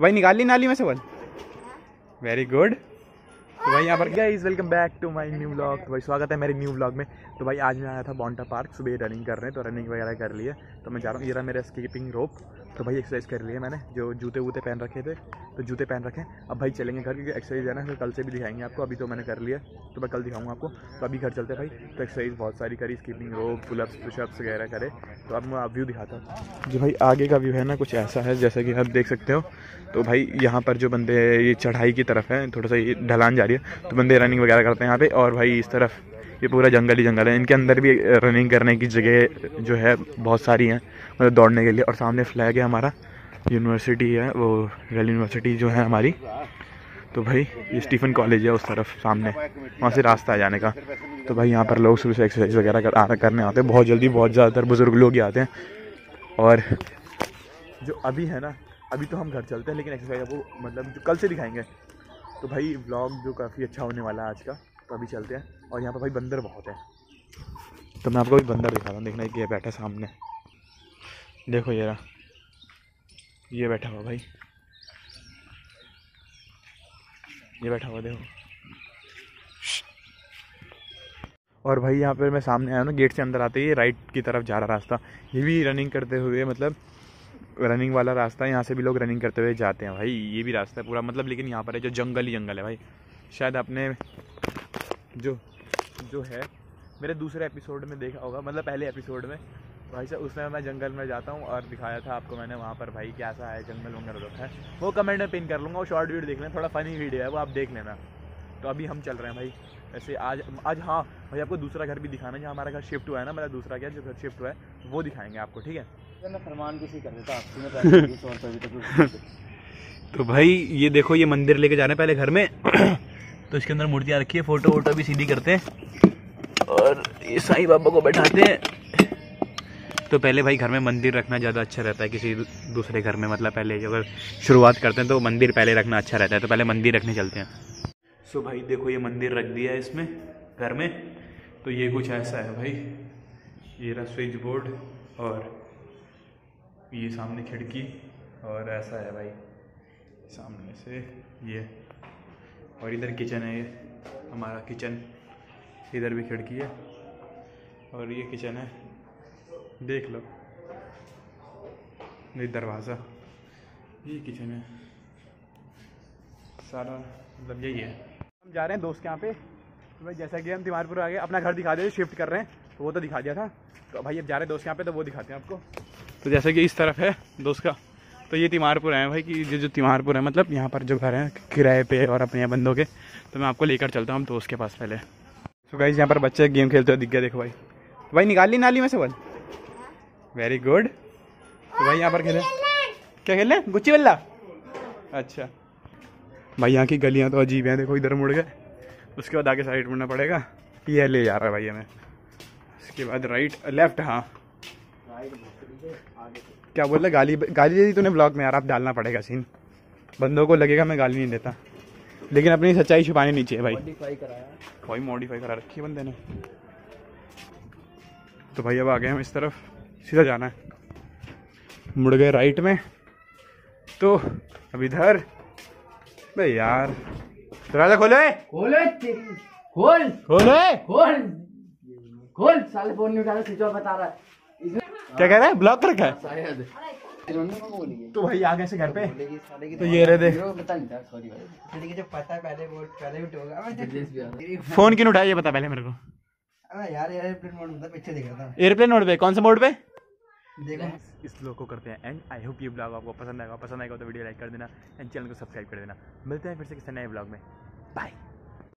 भाई निकाल ली नाली में से बल। वेरी गुड तो भाई यहाँ पर guys welcome back to my new vlog तो भाई स्वागत है मेरे न्यू व्लॉग में। तो भाई आज मैं आया था बॉन्टा पार्क सुबह रनिंग कर रहे हैं तो रनिंग वगैरह कर लिए। तो मैं जा रहा हूँ, ये रहा मेरा स्कीपिंग रोप तो भाई एक्सरसाइज कर लिए मैंने, जो जूते वूते पहन रखे थे तो जूते पहन रखे अब भाई चलेंगे घर, क्योंकि एक्सरसाइज है ना फिर कल से भी दिखाएँगे आपको, अभी तो मैंने कर लिया। तो मैं कल दिखाऊँगा आपको। तो अभी घर चलते भाई। तो एक्सरसाइज बहुत सारी करी स्कीपिंग रोप पुलअप्स पुशअप्स वगैरह करे। तो अब मैं व्यू दिखाता हूँ। जो भाई आगे का व्यू है ना, कुछ ऐसा है, जैसा कि आप देख सकते हो। तो भाई यहाँ पर जो बंदे ये चढ़ाई की तरफ़ है, थोड़ा सा ये ढलान जा रही तो बंदे रनिंग वगैरह करते हैं यहाँ पे। और भाई इस तरफ़ ये पूरा जंगल ही जंगल है। इनके अंदर भी रनिंग करने की जगह जो है बहुत सारी हैं मतलब दौड़ने के लिए। और सामने फ्लैग है हमारा यूनिवर्सिटी है वो रेल यूनिवर्सिटी जो है हमारी। तो भाई ये स्टीफन कॉलेज है उस तरफ़ सामने। वहाँ से रास्ता है जाने का। तो भाई यहाँ पर लोग सुबह से एक्सरसाइज वगैरह कर, करने आते हैं। बहुत जल्दी बहुत ज़्यादातर बुज़ुर्ग लोग ही आते हैं। और जो अभी है ना अभी तो हम घर चलते हैं लेकिन एक्सरसाइज आपको मतलब जो कल से दिखाएँगे। तो भाई ब्लॉग जो काफ़ी अच्छा होने वाला है आज का तो अभी चलते हैं। और यहाँ पर भाई बंदर बहुत है। तो मैं आपको भी बंदर दिखा रहा हूँ, देखना ये बैठा सामने। देखो ये ये बैठा हुआ भाई। ये बैठा हुआ देखो। और भाई यहाँ पर मैं सामने आया ना, गेट से अंदर आते ही राइट की तरफ़ जा रहा रास्ता। ये भी रनिंग करते हुए मतलब रनिंग वाला रास्ता है यहाँ से भी लोग रनिंग करते हुए जाते हैं भाई। ये भी रास्ता है पूरा मतलब लेकिन यहाँ पर है जो जंगल ही जंगल है भाई। शायद आपने जो जो है, मेरे दूसरे एपिसोड में देखा होगा मतलब पहले एपिसोड में। भाई साहब, उसमें मैं जंगल में जाता हूँ और दिखाया था आपको मैंने वहाँ पर भाई कैसा है जंगल वंगल होता है। वो कमेंट में पिन कर लूँगा, वो शॉर्ट वीडियो देख लेना, थोड़ा फनी वीडियो है, वो आप देख लेना। तो अभी हम चल रहे हैं भाई, ऐसे आज आज हाँ भाई आपको दूसरा घर भी दिखाना जहाँ हमारा घर शिफ्ट हुआ है ना, मेरा दूसरा क्या जो घर शिफ्ट हुआ है, वो दिखाएँगे आपको, ठीक है? कर देता तो भाई, ये देखो, ये मंदिर लेके जा रहे हैं पहले घर में। तो इसके अंदर मूर्तियाँ रखी है, फ़ोटो वोटो भी सीधी करते हैं। और ये साईं बाबा को बैठाते हैं। तो पहले भाई, घर में मंदिर रखना ज़्यादा अच्छा रहता है, किसी दूसरे घर में मतलब पहले अगर शुरुआत करते हैं तो मंदिर पहले रखना अच्छा रहता है तो पहले मंदिर रखने चलते हैं। सो भाई, देखो, ये मंदिर रख दिया है इसमें, घर में। तो ये कुछ ऐसा है भाई, ये रहा स्विच बोर्ड और ये सामने खिड़की और ऐसा है भाई। सामने से ये। और इधर किचन है ये हमारा किचन। इधर भी खिड़की है और ये किचन है। देख लो। ये दरवाज़ा। ये किचन है। सारा मतलब यही है। हम जा रहे हैं दोस्त के यहाँ पे। तो भाई जैसा कि हम तिमारपुर आ गए अपना घर दिखा दिया, शिफ्ट कर रहे हैं तो वो तो दिखा दिया था। तो भाई अब जा रहे हैं दोस्त के यहाँ पे तो वो दिखाते हैं आपको। तो जैसे कि इस तरफ़ है दोस्त का तो ये तिमारपुर है भाई कि ये जो तिमारपुर है मतलब यहाँ पर जो घर है, किराए पे और अपने बंदों के तो मैं आपको लेकर चलता हूँ दोस्त के पास पहले। तो भाई यहाँ पर बच्चे गेम खेलते हुए दिख गए, देखो भाई। तो भाई निकाल ली नाली में से बल। वेरी गुड तो भाई यहाँ पर खेले। क्या खेल रहे गुच्ची बल्ला? अच्छा। भाई यहाँ की गलियाँ तो अजीब हैं, देखो, इधर मुड़ गए। उसके बाद आगे साइड मुड़ना पड़ेगा। ये ले जा रहा है भाई हमें। उसके बाद राइट लेफ़्ट हाँ। क्या बोल रहे? गाली गाली दे दी तूने ब्लॉग में यार आप डालना पड़ेगा सीन बंदों को लगेगा मैं गाली नहीं देता। लेकिन अपनी सच्चाई छुपानी नहीं चाहिए भाई। मॉडिफाई कराया भाई मॉडिफाई करा रखी है बंदे ने। तो भाई अब आ गए हम इस तरफ़। सीधा जाना है। मुड़ गए राइट में। तो अब इधर। भाई यार। दरवाज़ा खोले? खोले खोल। खोले? खोल। खोल। साले फ़ोन नहीं उठा रहा स्विच ऑफ़ बता रहा है। क्या कह रहा है? ब्लॉक कर रखा है? तो भाई आ गए घर पे? तो ये रहे देख। पता नहीं था सॉरी जो पता पहले वो पहले भी टोगा अबे फ़ोन क्यों उठाया? ये बता पहले मेरे को। अबे यार एयरप्लेन मोड में पीछे दिख रहा था। एयरप्लेन मोड पे? कौन सा मोड पे? इस लोग को करते हैं एंड आई होप ये ब्लॉग आपको पसंद आएगा। पसंद आएगा तो वीडियो लाइक कर देना एंड चैनल को सब्सक्राइब कर देना। मिलते हैं फिर से किसी नए ब्लॉग में।